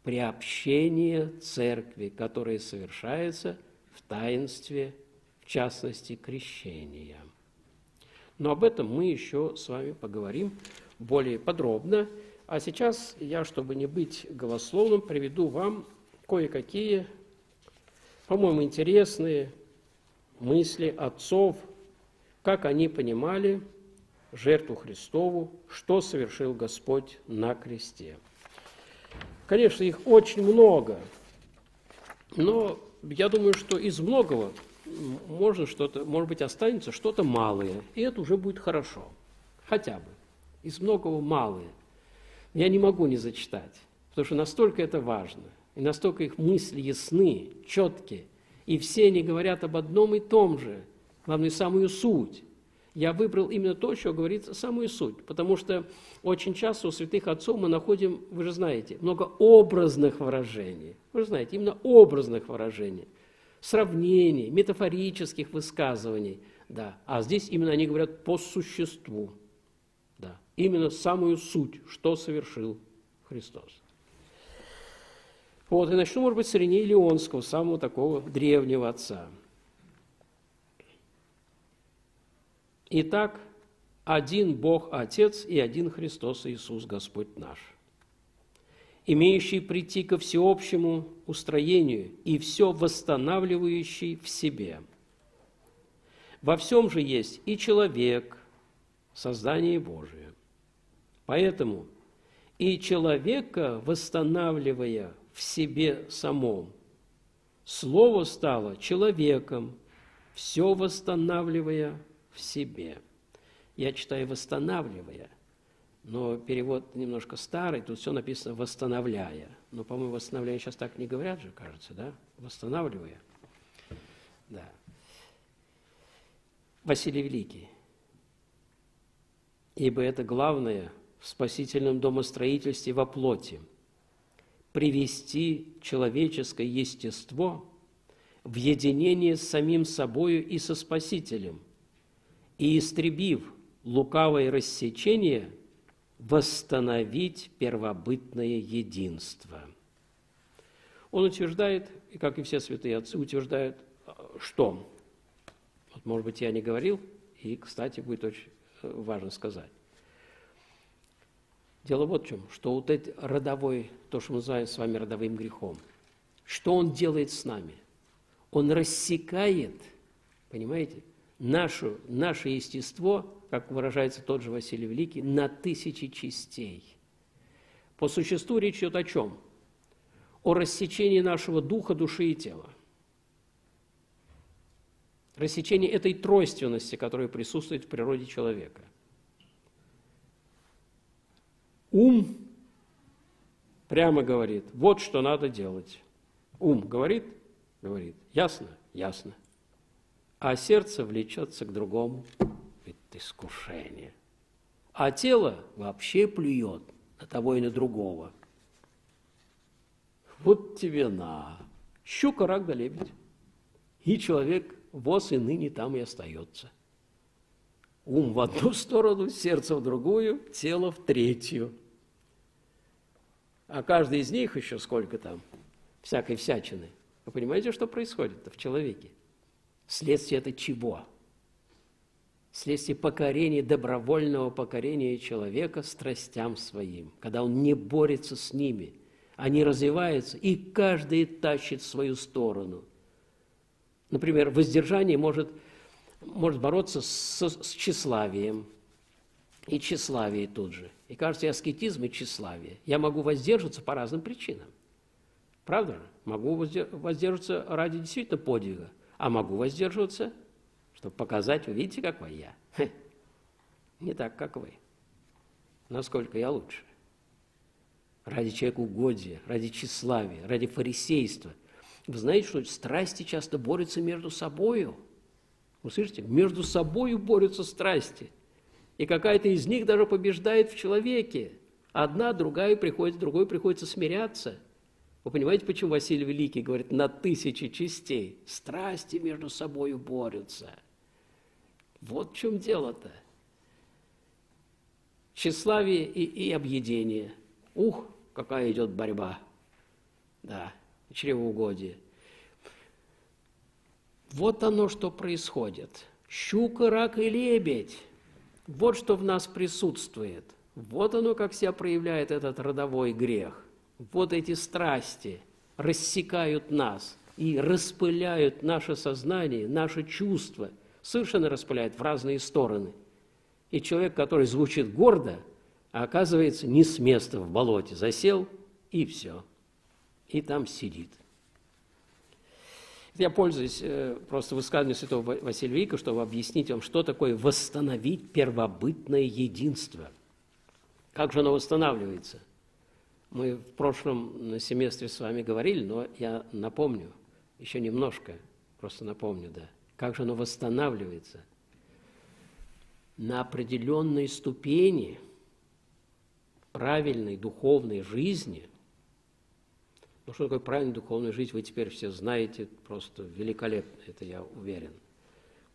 приобщение церкви, которое совершается в таинстве, в частности, крещения. Но об этом мы еще с вами поговорим более подробно. А сейчас я, чтобы не быть голословным, приведу вам кое-какие, по-моему, интересные мысли отцов, как они понимали жертву Христову, что совершил Господь на кресте. Конечно, их очень много, но я думаю, что из многого можно что-то, может быть, останется что-то малое, и это уже будет хорошо, хотя бы. Из многого малое. Я не могу не зачитать, потому что настолько это важно, и настолько их мысли ясны, четкие, и все они говорят об одном и том же, главное, самую суть. Я выбрал именно то, что говорится самую суть, потому что очень часто у святых отцов мы находим, вы же знаете, много образных выражений. Вы же знаете, именно образных выражений – сравнений, метафорических высказываний. Да. А здесь именно они говорят по существу. Да. Именно самую суть, что совершил Христос. Вот, и начну, может быть, с Иринея Леонского, самого такого древнего отца. Итак, один Бог Отец и один Христос Иисус Господь наш, имеющий прийти ко всеобщему устроению и все восстанавливающий в себе. Во всем же есть и человек, создание Божие. Поэтому и человека, восстанавливая в себе самом, Слово стало человеком, все восстанавливая себе – я читаю «восстанавливая», но перевод немножко старый, тут все написано «восстановляя». Но, по-моему, «восстановляя» сейчас так не говорят же, кажется, да? «Восстанавливая». Да. Василий Великий. Ибо это главное в спасительном домостроительстве во плоти – привести человеческое естество в единение с самим собою и со Спасителем, и, истребив лукавое рассечение восстановить первобытное единство. Он утверждает, и как и все святые отцы утверждают, что, вот, может быть, я не говорил, и, кстати, будет очень э, важно сказать. Дело вот в чем, что вот этот родовой, то, что мы называем с вами родовым грехом, что он делает с нами? Он рассекает, понимаете, нашу, наше естество как выражается тот же Василий Великий, на тысячи частей. По существу речь идет о чем? О рассечении нашего духа, души и тела. Рассечении этой тройственности, которая присутствует в природе человека. Ум прямо говорит, вот что надо делать. Ум говорит, говорит, ясно, ясно. А сердце влечется к другому искушение. А тело вообще плюет на того и на другого. Вот тебе на. Щука, рак да лебедь. И человек воз и ныне там и остается. Ум в одну сторону, сердце в другую, тело в третью. А каждый из них еще сколько там всякой всячины. Вы понимаете, что происходит в человеке? Следствие это чего? вследствие покорения, добровольного покорения человека страстям своим, когда он не борется с ними, они развиваются, и каждый тащит в свою сторону. Например, воздержание может, может бороться с, с тщеславием, и тщеславие тут же. И кажется, и аскетизм, и тщеславие. Я могу воздерживаться по разным причинам. Правда же? Могу воздерживаться ради действительно подвига, а могу воздерживаться – чтобы показать, вы видите, какой я? Не так, как вы. Насколько я лучше. Ради человека угодия, ради тщеславия, ради фарисейства. Вы знаете, что страсти часто борются между собою. Вы слышите? Между собою борются страсти. И какая-то из них даже побеждает в человеке. Одна, другая приходит, другой приходится смиряться – вы понимаете, почему Василий Великий говорит на тысячи частей? Страсти между собой борются. Вот в чем дело-то. Тщеславие и, и объедение. Ух, какая идет борьба. Да, чревоугодие. Вот оно, что происходит. Щука, рак и лебедь. Вот что в нас присутствует. Вот оно, как себя проявляет этот родовой грех. Вот эти страсти рассекают нас и распыляют наше сознание, наше чувство – совершенно распыляет в разные стороны. И человек, который звучит гордо, оказывается не с места в болоте, засел и все. И там сидит. Я пользуюсь э, просто высказыванием святого Василия Великого, чтобы объяснить вам, что такое восстановить первобытное единство. Как же оно восстанавливается? Мы в прошлом семестре с вами говорили, но я напомню, еще немножко, просто напомню, да как же оно восстанавливается, на определенной ступени правильной духовной жизни. Ну, что такое правильная духовная жизнь, вы теперь все знаете, просто великолепно, это я уверен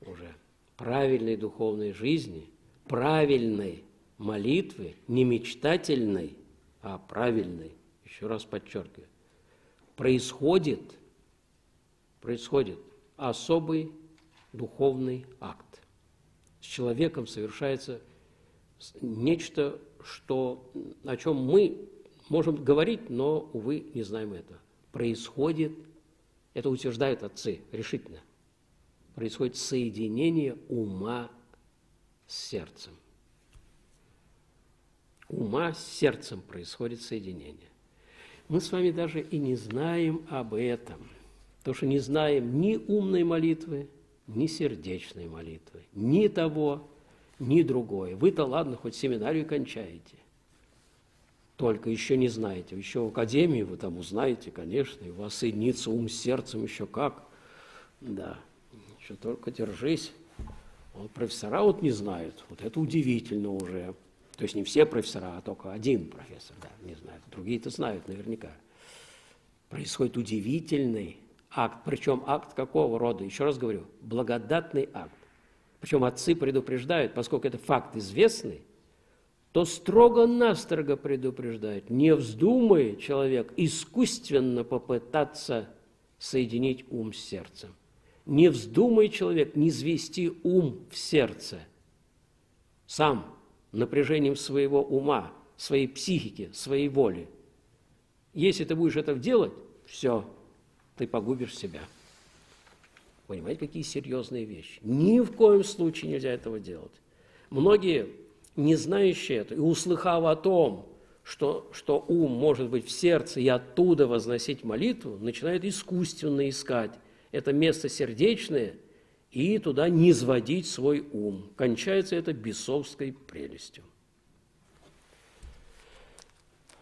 уже. Правильной духовной жизни, правильной молитвы, не мечтательной, а правильной, еще раз подчеркиваю, происходит, происходит особый духовный акт. С человеком совершается нечто, что, о чем мы можем говорить, но, увы, не знаем это. Происходит, это утверждают отцы решительно, происходит соединение ума с сердцем. Ума с сердцем происходит соединение. Мы с вами даже и не знаем об этом, потому что не знаем ни умной молитвы, ни сердечной молитвы, ни того, ни другое. Вы-то, ладно, хоть семинарию кончаете, только еще не знаете. Еще в академии вы там узнаете, конечно, и у вас соединится ум с сердцем еще как. Да, еще только держись. Вот профессора вот не знают, вот это удивительно уже. То есть не все профессора, а только один профессор, да, не знают. Другие-то знают наверняка. Происходит удивительный акт, причем акт какого рода? Еще раз говорю, благодатный акт. Причем отцы предупреждают, поскольку это факт известный, то строго-настрого предупреждают, не вздумай человек искусственно попытаться соединить ум с сердцем. Не вздумай человек не звести ум в сердце. Сам напряжением своего ума, своей психики, своей воли. Если ты будешь это делать, все, ты погубишь себя. Понимаете, какие серьезные вещи. Ни в коем случае нельзя этого делать. Многие, не знающие это, и услыхав о том, что, что ум может быть в сердце и оттуда возносить молитву, начинают искусственно искать это место сердечное и туда не сводить свой ум. Кончается это бесовской прелестью.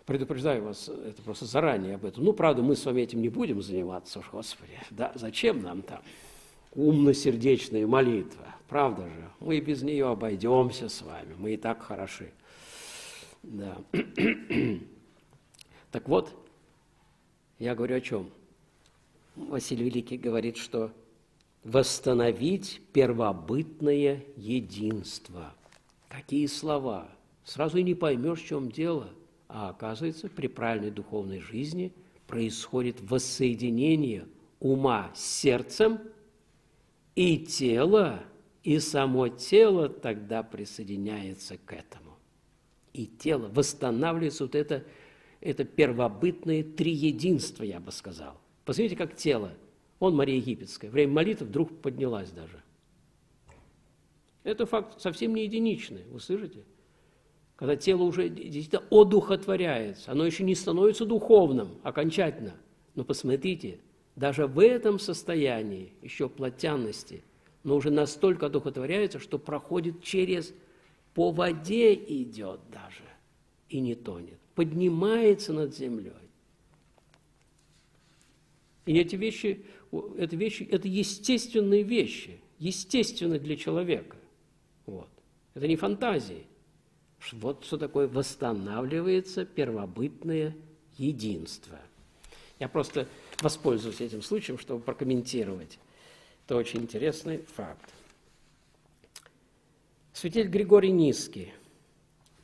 Предупреждаю вас, это просто заранее об этом. Ну, правда, мы с вами этим не будем заниматься, уж, Господи. Да, зачем нам там умно-сердечная молитва? Правда же, мы без нее обойдемся с вами, мы и так хороши. Да. Так вот, я говорю о чем? Василий Великий говорит, что восстановить первобытное единство. Какие слова? Сразу и не поймешь, в чем дело. А оказывается, при правильной духовной жизни происходит воссоединение ума с сердцем, и тело, и само тело тогда присоединяется к этому. И тело восстанавливается вот это, это первобытное триединство, я бы сказал. Посмотрите, как тело – он Мария Египетская. Время молитвы вдруг поднялась даже. Это факт совсем не единичный, вы слышите? Когда тело уже действительно одухотворяется, оно еще не становится духовным окончательно. Но посмотрите, даже в этом состоянии еще плотянности, но уже настолько одухотворяется, что проходит через, по воде идет даже и не тонет, поднимается над землей. И эти вещи это вещи, это естественные вещи, естественные для человека. Вот. Это не фантазии. Вот что такое восстанавливается первобытное единство. Я просто воспользуюсь этим случаем, чтобы прокомментировать. Это очень интересный факт. Святитель Григорий Низкий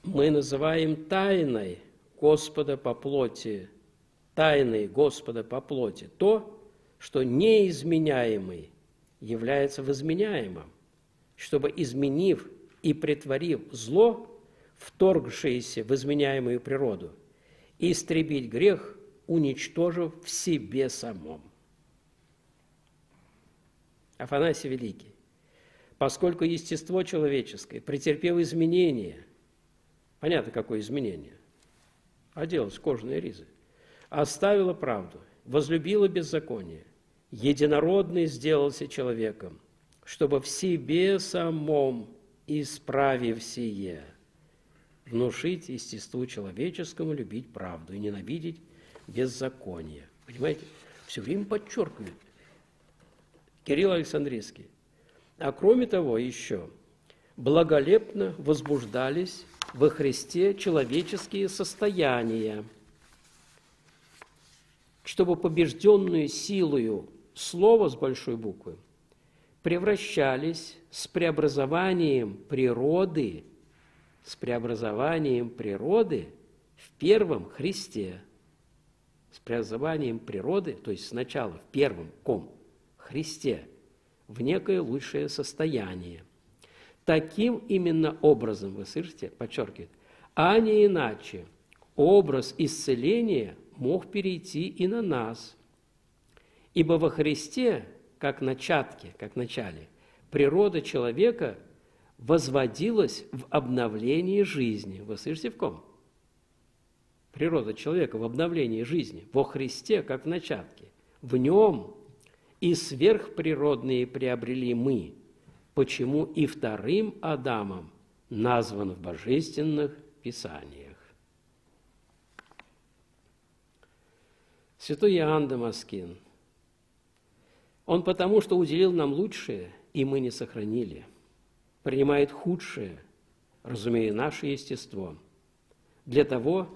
мы называем тайной Господа по плоти, тайной Господа по плоти, то, что неизменяемый является возменяемым, чтобы, изменив и притворив зло, вторгшееся в изменяемую природу, истребить грех, уничтожив в себе самом. Афанасий Великий. Поскольку естество человеческое претерпело изменения, понятно, какое изменение, оделось кожаные ризы, оставило правду возлюбила беззаконие, единородный сделался человеком, чтобы в себе самом, исправив сие, внушить естеству человеческому любить правду и ненавидеть беззаконие. Понимаете? Все время подчеркивает Кирилл Александрийский. А кроме того, еще благолепно возбуждались во Христе человеческие состояния – чтобы побежденную силою слова с большой буквы превращались с преобразованием природы, с преобразованием природы в первом Христе, с преобразованием природы, то есть сначала в первом ком Христе, в некое лучшее состояние. Таким именно образом, вы слышите, подчеркивает, а не иначе, образ исцеления мог перейти и на нас. Ибо во Христе, как начатке, как начале, природа человека возводилась в обновлении жизни. Вы слышите, в ком? Природа человека в обновлении жизни. Во Христе, как в начатке. В нем и сверхприродные приобрели мы, почему и вторым Адамом назван в божественных писаниях. Святой Иоанн Дамаскин, он потому, что уделил нам лучшее, и мы не сохранили, принимает худшее, разумея наше естество, для того,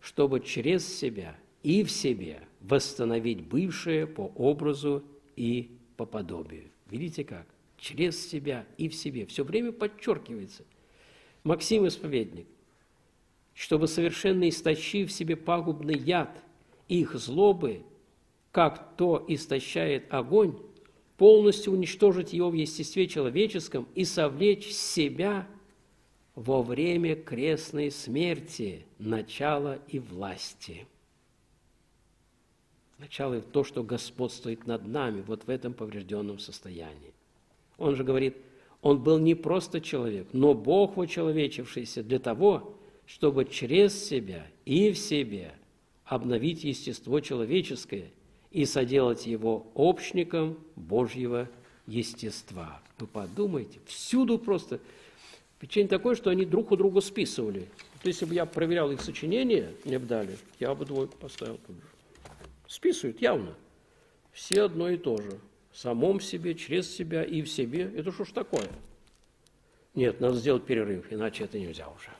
чтобы через себя и в себе восстановить бывшее по образу и по подобию. Видите как? Через себя и в себе. Все время подчеркивается. Максим Исповедник, чтобы совершенно истощив в себе пагубный яд их злобы, как то истощает огонь, полностью уничтожить его в естестве человеческом и совлечь себя во время крестной смерти, начала и власти – Начало – то, что господствует над нами вот в этом поврежденном состоянии. Он же говорит, он был не просто человек, но Бог вочеловечившийся для того, чтобы через себя и в себе обновить естество человеческое и соделать его общником Божьего естества. Вы подумайте, всюду просто печенье такое, что они друг у друга списывали. Вот если бы я проверял их сочинения, мне бы дали, я бы двойку поставил тут же. Списывают явно. Все одно и то же. В самом себе, через себя и в себе. Это что ж такое? Нет, надо сделать перерыв, иначе это нельзя уже.